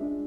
you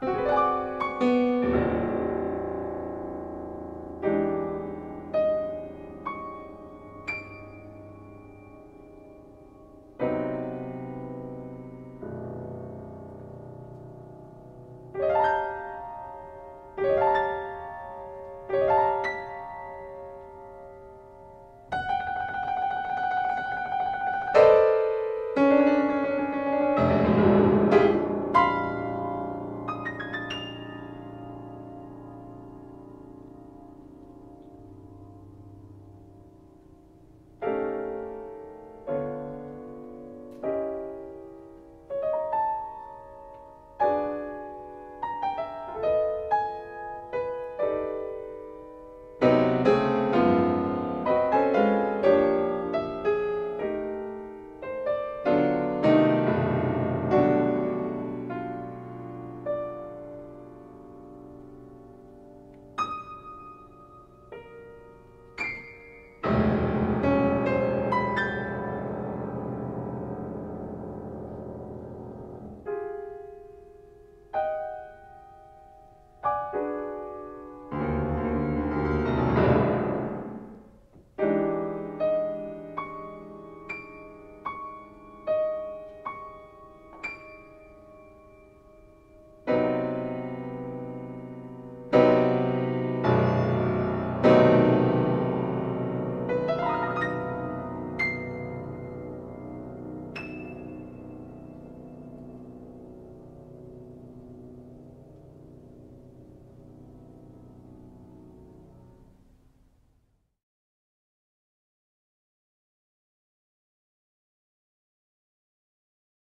Bye.